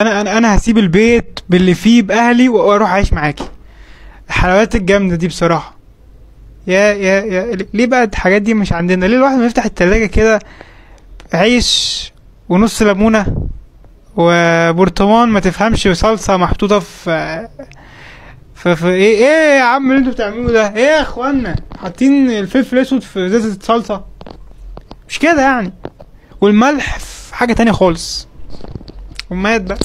أنا أنا أنا هسيب البيت باللي فيه بأهلي وأروح أعيش معاكي. الحلويات الجامدة دي بصراحة. يا يا يا ليه بقى الحاجات دي مش عندنا؟ ليه الواحد ما يفتح التلاجة كده؟ عيش ونص ليمونة وبرطمان ما تفهمش وصلصة محطوطة في في, إيه إيه يا عم اللي أنتوا بتعملوه ده؟ إيه يا إخوانا؟ حاطين الفلفل الأسود في ازازه صلصه مش كده يعني. والملح في حاجة تانية خالص. ومات بقى.